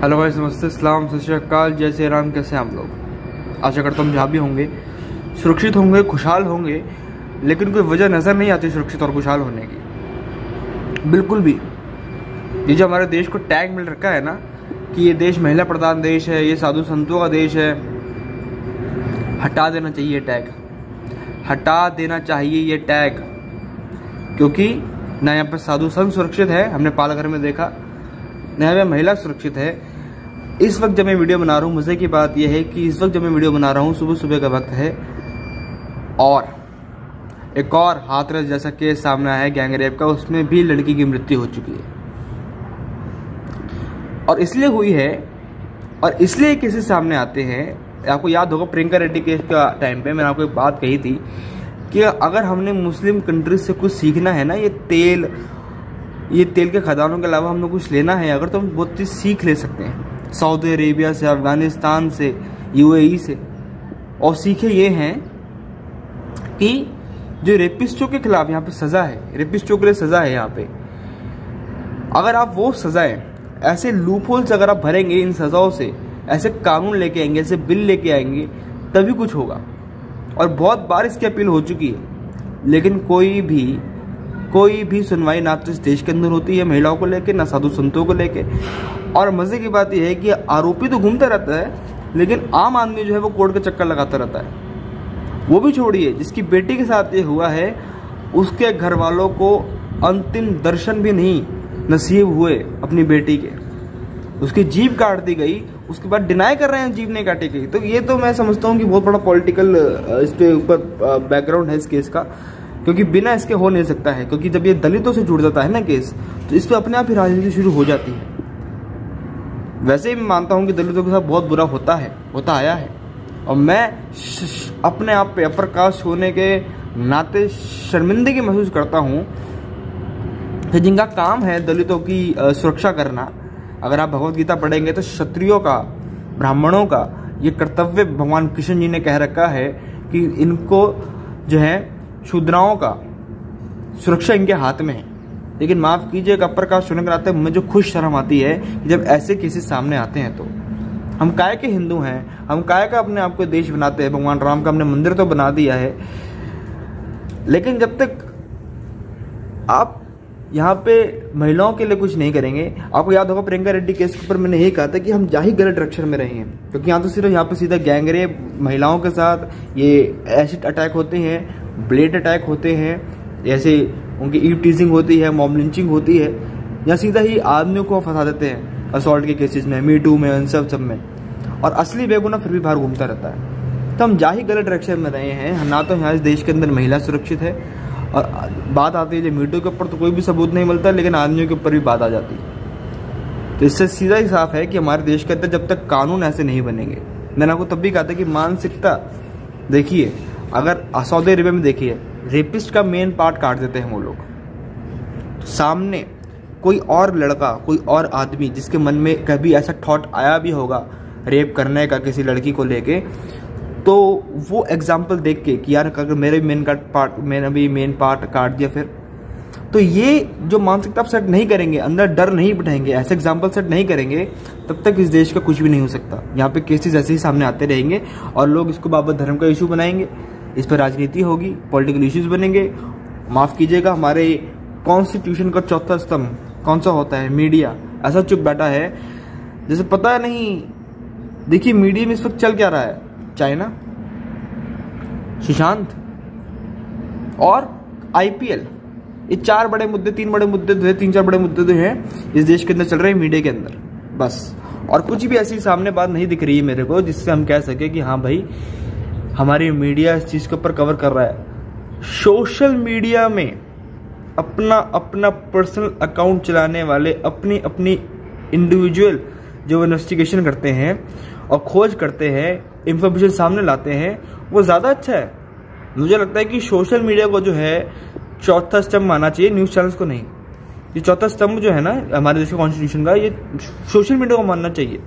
Hello भाई नमस्ते इस्लाम सत श्रीकाल जय श्री राम, कैसे हम लोग? आशा करता हूँ जहाँ भी होंगे, सुरक्षित होंगे, खुशहाल होंगे, लेकिन कोई वजह नज़र नहीं आती सुरक्षित और खुशहाल होने की। बिल्कुल भी। ये जो हमारे देश को टैग मिल रखा है ना, कि ये देश महिला प्रधान देश है, ये साधु संतों का देश है, हटा देना चाहिए टैग। हटा देना चाहिए ये टैग। क्योंकि ना यहाँ पर साधु संत सुरक्षित है, हमने पालघर में देखा, न यहाँ महिला सुरक्षित है इस वक्त जब मैं वीडियो बना रहा हूँ, मज़े की बात यह है कि इस वक्त जब मैं वीडियो बना रहा हूँ सुबह सुबह का वक्त है। और एक और हाथरस जैसा केस सामने आया है गैंगरेप का, उसमें भी लड़की की मृत्यु हो चुकी है। और इसलिए हुई है, और इसलिए केसेस सामने आते हैं। आपको याद होगा प्रियंका रेड्डी केस का टाइम पे मैंने आपको एक बात कही थी कि अगर हमने मुस्लिम कंट्रीज़ से कुछ सीखना है ना, ये तेल ये तेल के खदानों के अलावा हमने कुछ लेना है, अगर तो हम बहुत चीज़ सीख ले सकते हैं। सऊदी अरेबिया से, अफ़गानिस्तान से, यूएई से। और सीखे ये हैं कि जो रेपिस्टों के खिलाफ यहाँ पे सज़ा है, रेपिस्टों के लिए सज़ा है यहाँ पे। अगर आप वो सज़ाएँ, ऐसे लूप होल्स अगर आप भरेंगे इन सज़ाओं से, ऐसे कानून लेके आएँगे, ऐसे बिल लेके आएँगे, तभी कुछ होगा। और बहुत बार इसकी अपील हो चुकी है, लेकिन कोई भी कोई भी सुनवाई ना तो इस देश के अंदर होती है, महिलाओं को लेके, ना साधु संतों को लेके। और मज़े की बात यह है कि आरोपी तो घूमता रहता है, लेकिन आम आदमी जो है वो कोर्ट का चक्कर लगाता रहता है। वो भी छोड़िए, जिसकी बेटी के साथ ये हुआ है, उसके घर वालों को अंतिम दर्शन भी नहीं नसीब हुए अपनी बेटी के। उसकी जीप काट दी गई, उसके बाद डिनाई कर रहे हैं जीप नहीं काटी गई। तो ये तो मैं समझता हूँ कि बहुत बड़ा पॉलिटिकल इस पे ऊपर बैकग्राउंड है इस केस का। क्योंकि बिना इसके हो नहीं सकता है, क्योंकि जब ये दलितों से जुड़ जाता है ना केस तो इस पर अपने आप ही राजनीति शुरू हो जाती है। वैसे ही मैं मानता हूँ कि दलितों के साथ बहुत बुरा होता है, होता आया है। और मैं अपने आप पे अप्रकाश होने के नाते शर्मिंदगी महसूस करता हूँ कि जिनका काम है दलितों की सुरक्षा करना, अगर आप भगवत गीता पढ़ेंगे तो क्षत्रियों का, ब्राह्मणों का ये कर्तव्य भगवान कृष्ण जी ने कह रखा है कि इनको जो है शूद्राओं का सुरक्षा इनके हाथ में है। लेकिन माफ़ प्रकाश सुनने के नाते मुझे खुश शर्म आती है कि जब ऐसे केसेस सामने आते हैं तो। हम काय के हिंदू हैं? हम काय का अपने आप को देश बनाते हैं? भगवान राम का हमने मंदिर तो बना दिया है। लेकिन जब तक आप यहाँ पे महिलाओं के लिए कुछ नहीं करेंगे, आपको याद होगा प्रियंका रेड्डी केस के ऊपर मैंने यही कहा था कि हम जा ही गलत डायरेक्शन में रहे हैं। क्योंकि यहाँ तो सिर्फ़ यहाँ पे सीधा गैंगरेप, महिलाओं के साथ ये एसिड अटैक होते हैं ब्लेड अटैक होते हैं जैसे उनकी ई टीजिंग होती है, मॉब लिंचिंग होती है, या सीधा ही आदमियों को फंसा देते हैं, असॉल्ट के केसेस में मी टू में, इन सब सब में। और असली बेगुना फिर भी बाहर घूमता रहता है। तो हम जा ही गलत डायरेक्शन में रहे हैं, ना तो यहाँ इस देश के अंदर महिला सुरक्षित है, और बात आती है मीडियो के ऊपर तो कोई भी सबूत नहीं मिलता, लेकिन आदमियों के ऊपर भी बात आ जाती है। तो इससे सीधा ही साफ़ है कि हमारे देश के अंदर जब तक कानून ऐसे नहीं बनेंगे, मैंने आपको तब भी कहा था कि मानसिकता, देखिए अगर सऊदी अरेबिया में देखिए रेपिस्ट का मेन पार्ट काट देते हैं वो लोग। सामने कोई और लड़का, कोई और आदमी जिसके मन में कभी ऐसा थॉट आया भी होगा रेप करने का किसी लड़की को लेके तो वो एग्ज़ाम्पल देख के कि यार, अगर मेरे मेन काट पार्ट मैंने भी मेन पार्ट काट दिया फिर। तो ये जो मानसिकता सेट नहीं करेंगे, अंदर डर नहीं बिठाएँगे ऐसे एग्ज़ाम्पल सेट नहीं करेंगे, तब तक इस देश का कुछ भी नहीं हो सकता। यहाँ पे केसेस ऐसे ही सामने आते रहेंगे और लोग इसको बाबत धर्म का इशू बनाएँगे। इस पर राजनीति होगी पॉलिटिकल इश्यूज़ बनेंगे। माफ़ कीजिएगा, हमारे कॉन्स्टिट्यूशन का चौथा स्तंभ कौन सा होता है? मीडिया ऐसा चुप बैठा है, जैसे पता नहीं, देखिए मीडिया में इस वक्त चल क्या रहा है? चाइना, सुशांत और आईपीएल ये चार बड़े मुद्दे, तीन बड़े मुद्दे जो है, तीन चार बड़े मुद्दे जो हैं, इस देश के अंदर चल रहे हैं मीडिया के अंदर। बस। और कुछ भी ऐसी सामने बात नहीं दिख रही है मेरे को, जिससे हम कह सके कि हाँ भाई हमारी मीडिया इस चीज़ के ऊपर कवर कर रहा है। सोशल मीडिया में अपना अपना पर्सनल अकाउंट चलाने वाले अपनी अपनी इंडिविजुअल जो इन्वेस्टिगेशन करते हैं और खोज करते हैं इंफॉर्मेशन सामने लाते हैं, वो ज़्यादा अच्छा है। मुझे लगता है कि सोशल मीडिया को जो है, चौथा स्तंभ माना चाहिए न्यूज़ चैनल्स को नहीं। ये चौथा स्तंभ जो है ना, हमारे देश के कॉन्स्टिट्यूशन का, ये सोशल मीडिया को मानना चाहिए।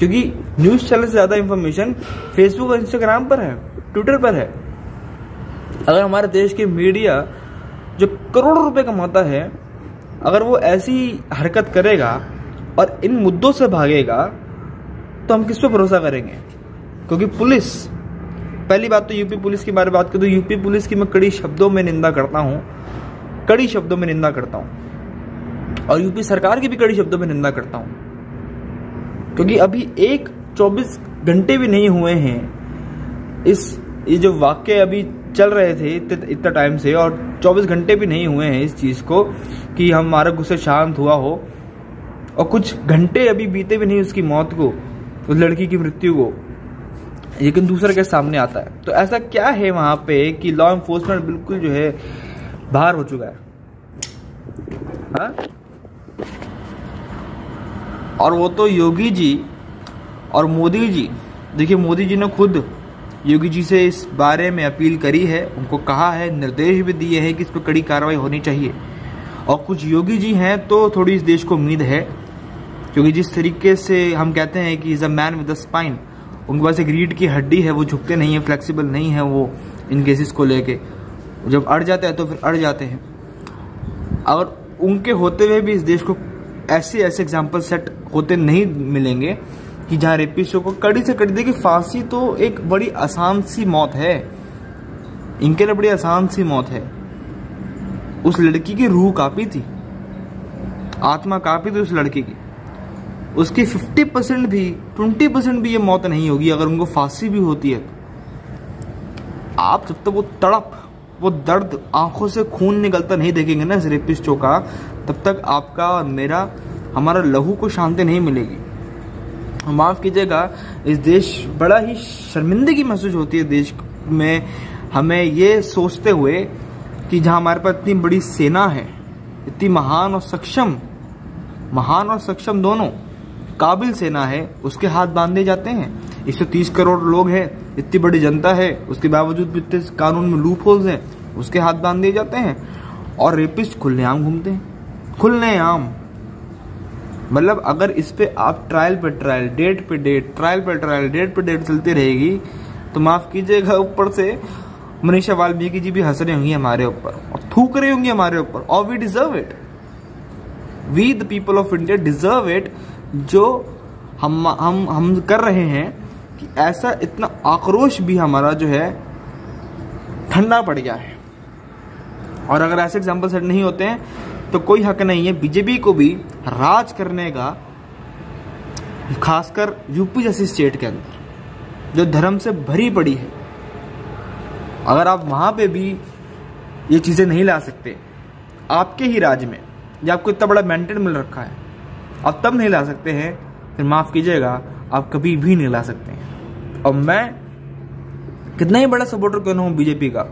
क्योंकि न्यूज़ चैनल से ज़्यादा इन्फॉर्मेशन फेसबुक और इंस्टाग्राम पर है ट्विटर पर है। अगर हमारे देश की मीडिया जो करोड़ों रुपए कमाता है, अगर वो ऐसी हरकत करेगा और इन मुद्दों से भागेगा तो हम किस पे भरोसा करेंगे? क्योंकि पुलिस, पहली बात तो यूपी पुलिस की बारे में बात करूँ तो यूपी पुलिस की मैं कड़ी शब्दों में निंदा करता हूँ, कड़ी शब्दों में निंदा करता हूँ। और यूपी सरकार की भी कड़ी शब्दों में निंदा करता हूँ। क्योंकि अभी एक चौबीस घंटे भी नहीं हुए हैं। इस ये जो वाक्य अभी चल रहे थे इतना टाइम से और 24 घंटे भी नहीं हुए हैं इस चीज़ को कि हमारा गुस्से शांत हुआ हो। और कुछ घंटे अभी बीते भी नहीं उसकी मौत को उस लड़की की मृत्यु को। लेकिन दूसरा के सामने आता है। तो ऐसा क्या है वहाँ पे कि लॉ एनफोर्समेंट बिल्कुल जो है बाहर हो चुका है? हा? और वो तो योगी जी और मोदी जी, देखिए मोदी जी ने खुद योगी जी से इस बारे में अपील करी है, उनको कहा है, निर्देश भी दिए हैं कि इस पर कड़ी कार्रवाई होनी चाहिए। और कुछ योगी जी हैं तो थोड़ी इस देश को उम्मीद है। क्योंकि जिस तरीके से हम कहते हैं कि is a man with a spine उनके पास एक रीढ़ की हड्डी है, वो झुकते नहीं है फ्लेक्सिबल नहीं है वो इन केसेस को लेके। जब अड़ जाते हैं तो फिर अड़ जाते हैं। और उनके होते हुए भी इस देश को ऐसे ऐसे एग्ज़ाम्पल सेट होते नहीं मिलेंगे कि जहाँ रेपिस्टों को कड़ी से कड़ी, देखिए फांसी तो एक बड़ी आसान सी मौत है। इनके लिए बड़ी आसान सी मौत है। उस लड़की की रूह कापी थी। आत्मा कापी थी उस लड़की की। उसकी 50 परसेंट भी 20 परसेंट भी ये मौत नहीं होगी अगर उनको फांसी भी होती है तो। आप जब तक तो वो तड़प, वो दर्द आँखों से खून निकलता नहीं देखेंगे ना इस रेपिस्टों का तब तक आपका मेरा, हमारा लहू को शांति नहीं मिलेगी। माफ़ कीजिएगा, इस देश बड़ा ही शर्मिंदगी महसूस होती है देश में। हमें ये सोचते हुए कि जहाँ हमारे पास इतनी बड़ी सेना है, इतनी महान और सक्षम, महान और सक्षम दोनों, काबिल सेना है, उसके हाथ बांधे जाते हैं। 130 करोड़ लोग हैं, इतनी बड़ी जनता है, उसके बावजूद भी इतने कानून में लूप होल्स हैं, उसके हाथ बाँध दिए जाते हैं और रेपिस्ट खुलेआम घूमते हैं। खुलेआम मतलब अगर इस पे आप ट्रायल पे ट्रायल डेट पे डेट ट्रायल पे ट्रायल डेट पे डेट चलती रहेगी तो माफ़ कीजिएगा ऊपर से, मनीषा वाल्मीकि जी भी हंस रही होंगी हमारे ऊपर और थूक रही होंगी हमारे ऊपर। और we deserve it we the people of India deserve it जो हम हम हम कर रहे हैं कि ऐसा इतना आक्रोश भी हमारा जो है, ठंडा पड़ गया है। और अगर ऐसे एग्ज़ाम्पल सेट नहीं होते हैं तो कोई हक नहीं है। बीजेपी को भी राज करने का, खासकर यूपी जैसी स्टेट के अंदर, जो धर्म से भरी पड़ी है। अगर आप वहाँ पे भी ये चीज़ें नहीं ला सकते, आपके ही राज्य में, या आपको इतना बड़ा मेंटेन मिल रखा है, आप तब नहीं ला सकते हैं, फिर माफ़ कीजिएगा, आप कभी भी नहीं ला सकते हैं। और मैं कितना ही बड़ा सपोर्टर क्यों ना हूँ बीजेपी का,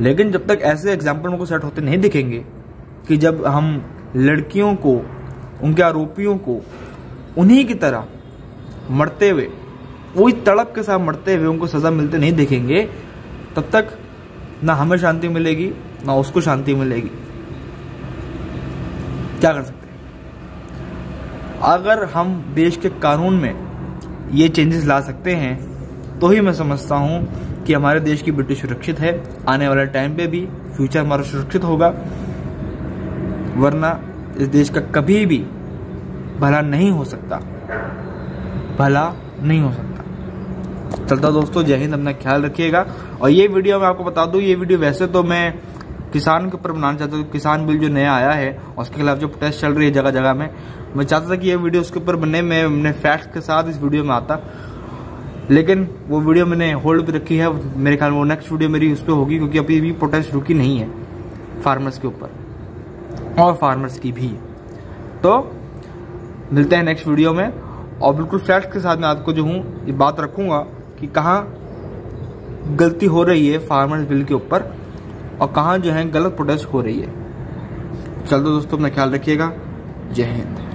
लेकिन जब तक ऐसे एग्ज़ाम्पल को सेट होते नहीं दिखेंगे कि जब हम लड़कियों को, उनके आरोपियों को, उन्हीं की तरह मरते हुए, वही तड़प के साथ मरते हुए उनको सज़ा मिलते नहीं देखेंगे, तब तक ना हमें शांति मिलेगी, ना उसको शांति मिलेगी। क्या कर सकते हैं? अगर हम देश के कानून में ये चेंजेस ला सकते हैं तो ही मैं समझता हूँ कि हमारे देश की बेटी सुरक्षित है, आने वाले टाइम पे भी फ्यूचर हमारा सुरक्षित होगा। वरना इस देश का कभी भी भला नहीं हो सकता। भला नहीं हो सकता। चलता दोस्तों, जय हिंद, अपना ख्याल रखिएगा। और ये वीडियो मैं आपको बता दूँ, ये वीडियो वैसे तो मैं किसान के ऊपर बनाना चाहता हूँ, किसान बिल जो नया आया है, उसके खिलाफ जो प्रोटेस्ट चल रही है जगह जगह में, मैं चाहता था कि ये वीडियो उसके ऊपर बनने में अपने फैक्ट्स के साथ इस वीडियो में आता। लेकिन वो वीडियो मैंने होल्ड पे रखी है, मेरे ख्याल में वो नेक्स्ट वीडियो मेरी उस पर होगी, क्योंकि अभी भी प्रोटेस्ट रुकी नहीं है फार्मर्स के ऊपर। और फार्मर्स की भी। तो मिलते हैं नेक्स्ट वीडियो में। और बिल्कुल फैक्ट के साथ मैं आपको जो हूँ, ये बात रखूँगा कि कहाँ गलती हो रही है फार्मर्स बिल के ऊपर और कहाँ जो है गलत प्रोटेस्ट हो रही है। चल दो दोस्तों, अपना ख्याल रखिएगा। जय हिंद।